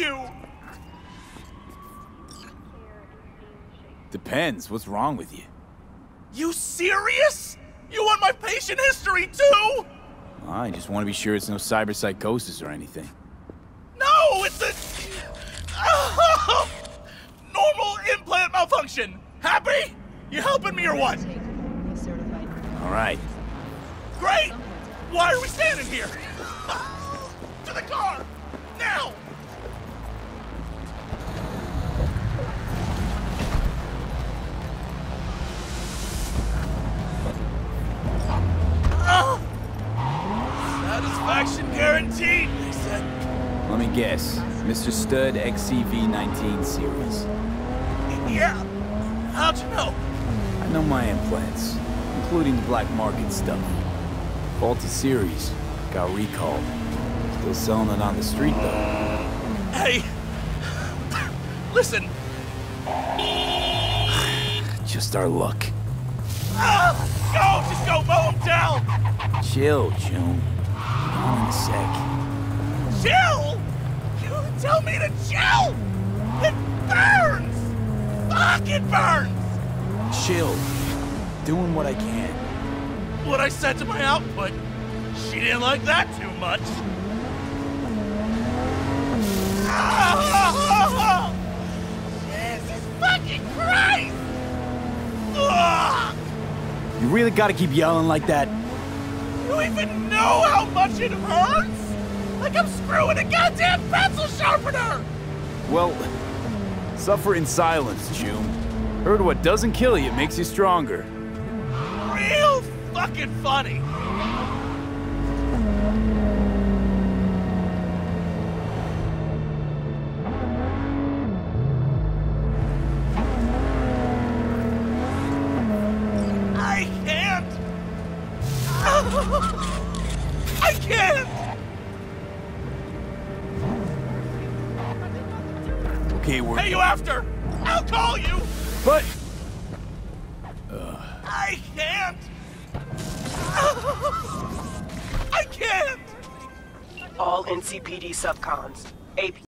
you! Depends. What's wrong with you? You serious? You want my patient history too? I just want to be sure it's no cyberpsychosis or anything. No, it's a normal implant malfunction. Happy? You helping me or what? All right. Great. Why are we standing here? to the car! Guaranteed, they said. Let me guess. Mr. Stud XCV-19 series. Yeah. How'd you know? I know my implants, including the black market stuff. Faulty series. Got recalled. Still selling it on the street, though. Hey! Listen! Just our luck. Ah! Go! Just go mow him down! Chill, June. On in. Chill? You tell me to chill? It burns! Fuck, it burns! Chill. Doing what I can. What I said to my output, she didn't like that too much. Jesus fucking Christ! Ugh! You really gotta keep yelling like that? You even know how much it hurts? Like I'm screwing a goddamn pencil sharpener! Well, suffer in silence, June. Heard what doesn't kill you makes you stronger. Real fucking funny. I can't. Okay, we're... Hey, you after? I'll call you. But... I can't. I can't. All NCPD subcons. AP